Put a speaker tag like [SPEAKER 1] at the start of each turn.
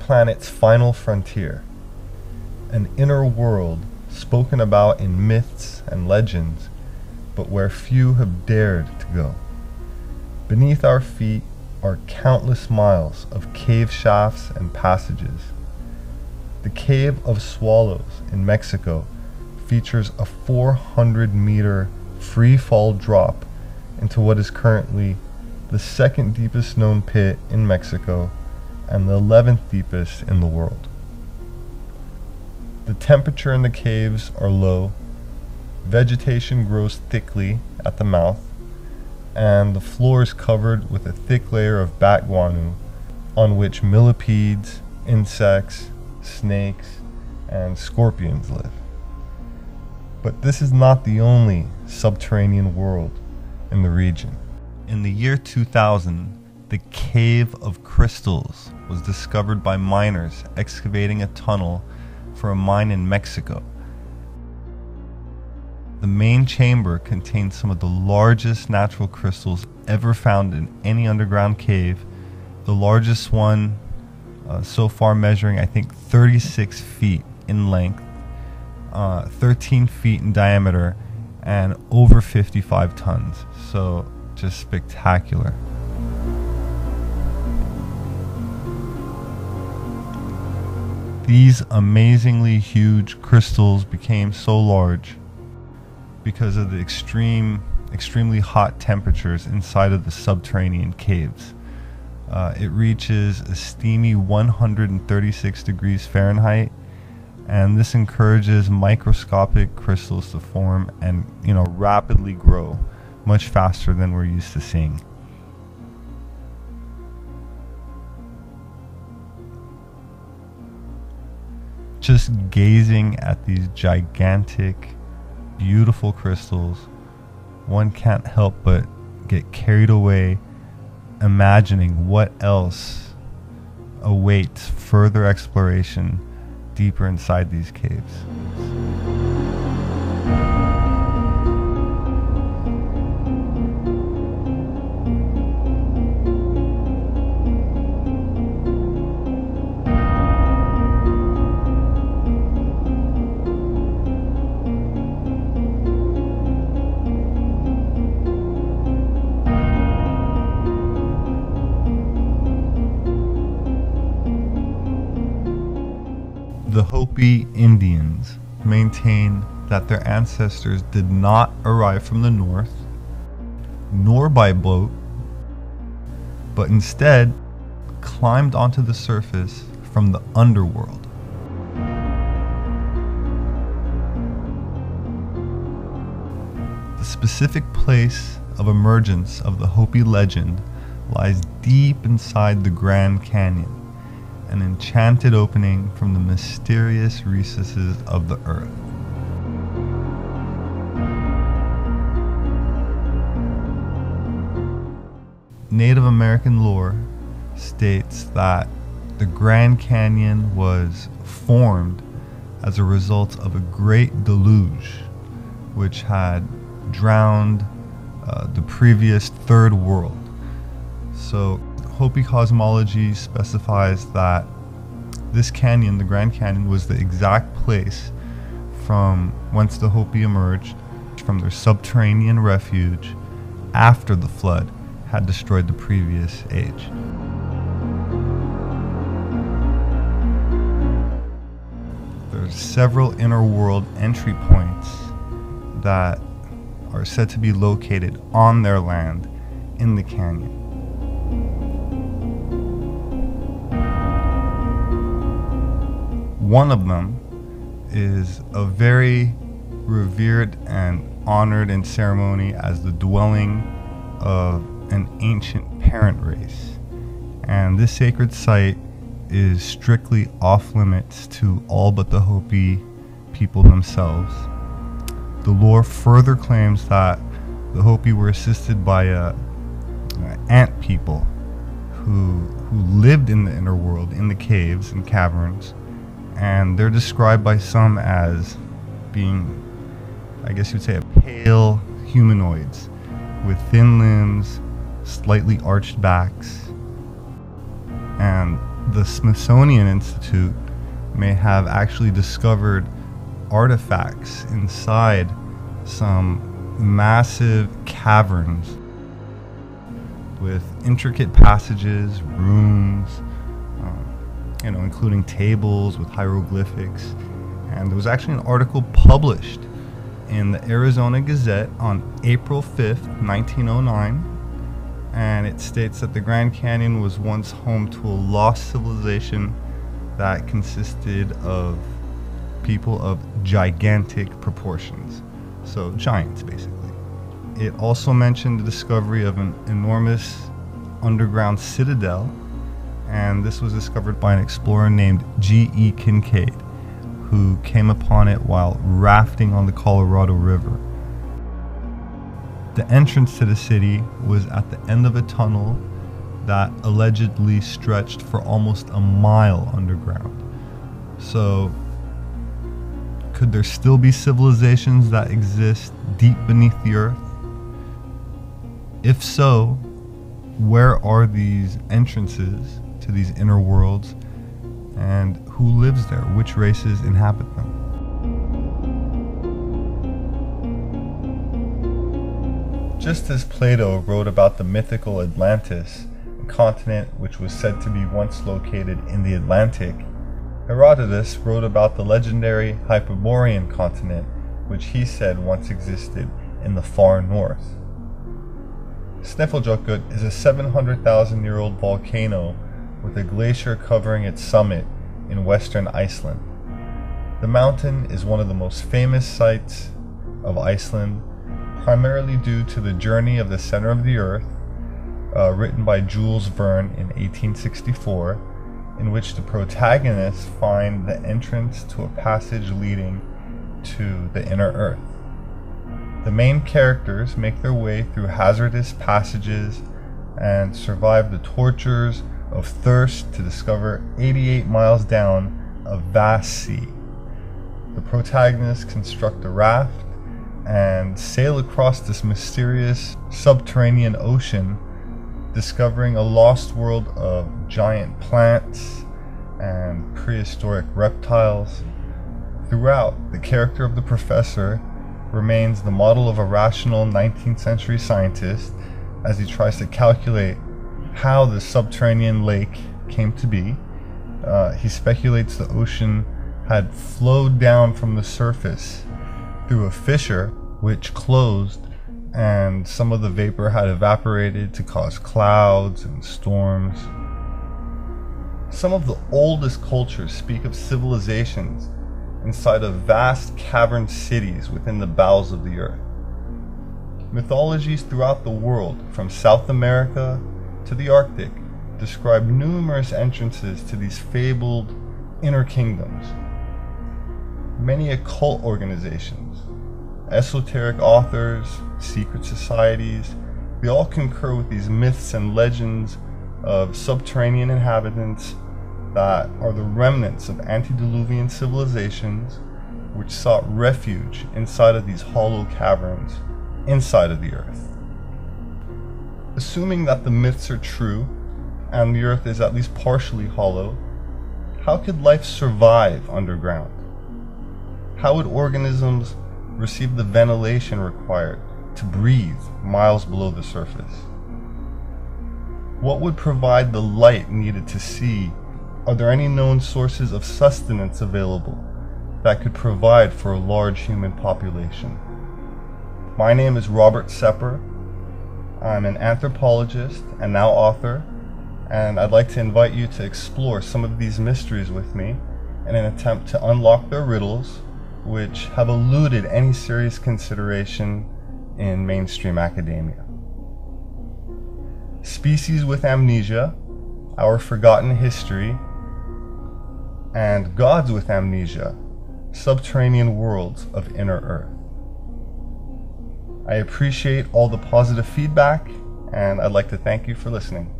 [SPEAKER 1] planet's final frontier, an inner world spoken about in myths and legends, but where few have dared to go. Beneath our feet are countless miles of cave shafts and passages. The Cave of Swallows in Mexico features a 400 meter free fall drop into what is currently the second deepest known pit in Mexico and the 11th deepest in the world. The temperature in the caves are low, vegetation grows thickly at the mouth, and the floor is covered with a thick layer of bat guano on which millipedes, insects, snakes, and scorpions live. But this is not the only subterranean world in the region. In the year 2000, the Cave of Crystals was discovered by miners excavating a tunnel for a mine in Mexico. The main chamber contains some of the largest natural crystals ever found in any underground cave. The largest one uh, so far measuring, I think, 36 feet in length, uh, 13 feet in diameter, and over 55 tons. So just spectacular. These amazingly huge crystals became so large because of the extreme, extremely hot temperatures inside of the subterranean caves. Uh, it reaches a steamy 136 degrees Fahrenheit, and this encourages microscopic crystals to form and you know rapidly grow, much faster than we're used to seeing. Just gazing at these gigantic, beautiful crystals, one can't help but get carried away imagining what else awaits further exploration deeper inside these caves. Hopi Indians maintain that their ancestors did not arrive from the north, nor by boat, but instead climbed onto the surface from the underworld. The specific place of emergence of the Hopi legend lies deep inside the Grand Canyon an enchanted opening from the mysterious recesses of the earth. Native American lore states that the Grand Canyon was formed as a result of a great deluge which had drowned uh, the previous third world. So Hopi cosmology specifies that this canyon, the Grand Canyon, was the exact place from whence the Hopi emerged from their subterranean refuge after the flood had destroyed the previous age. There's several inner world entry points that are said to be located on their land in the canyon. One of them is a very revered and honored in ceremony as the dwelling of an ancient parent race. And this sacred site is strictly off limits to all but the Hopi people themselves. The lore further claims that the Hopi were assisted by a, Uh, ant people who who lived in the inner world in the caves and caverns. And they're described by some as being, I guess you'd say, a pale humanoids with thin limbs, slightly arched backs, and the Smithsonian Institute may have actually discovered artifacts inside some massive caverns with intricate passages, rooms, um, you know, including tables with hieroglyphics. And there was actually an article published in the Arizona Gazette on April 5th, 1909. And it states that the Grand Canyon was once home to a lost civilization that consisted of people of gigantic proportions. So, giants, basically. It also mentioned the discovery of an enormous underground citadel, and this was discovered by an explorer named G.E. Kincaid who came upon it while rafting on the Colorado River. The entrance to the city was at the end of a tunnel that allegedly stretched for almost a mile underground. So, could there still be civilizations that exist deep beneath the earth? If so, where are these entrances to these inner worlds and who lives there, which races inhabit them. Just as Plato wrote about the mythical Atlantis, a continent which was said to be once located in the Atlantic, Herodotus wrote about the legendary Hyperborean continent, which he said once existed in the far north. Snæfellsjökull is a 700,000 year old volcano with a glacier covering its summit in western Iceland. The mountain is one of the most famous sights of Iceland, primarily due to the Journey of the Center of the Earth, uh, written by Jules Verne in 1864, in which the protagonists find the entrance to a passage leading to the inner Earth. The main characters make their way through hazardous passages and survive the tortures of thirst to discover 88 miles down a vast sea. The protagonists construct a raft and sail across this mysterious subterranean ocean, discovering a lost world of giant plants and prehistoric reptiles. Throughout, the character of the professor remains the model of a rational 19th century scientist as he tries to calculate how the subterranean lake came to be. Uh, he speculates the ocean had flowed down from the surface through a fissure which closed, and some of the vapor had evaporated to cause clouds and storms. Some of the oldest cultures speak of civilizations inside of vast cavern cities within the bowels of the earth. Mythologies throughout the world, from South America to the Arctic describe numerous entrances to these fabled inner kingdoms. Many occult organizations, esoteric authors, secret societies, they all concur with these myths and legends of subterranean inhabitants that are the remnants of antediluvian civilizations which sought refuge inside of these hollow caverns inside of the earth. Assuming that the myths are true and the earth is at least partially hollow, how could life survive underground? How would organisms receive the ventilation required to breathe miles below the surface? What would provide the light needed to see? Are there any known sources of sustenance available that could provide for a large human population? My name is Robert Sepehr, I'm an anthropologist and now author, and I'd like to invite you to explore some of these mysteries with me in an attempt to unlock their riddles, which have eluded any serious consideration in mainstream academia. Species with Amnesia, Our Forgotten History, and Gods with Amnesia, Subterranean Worlds of Inner Earth. I appreciate all the positive feedback, and I'd like to thank you for listening.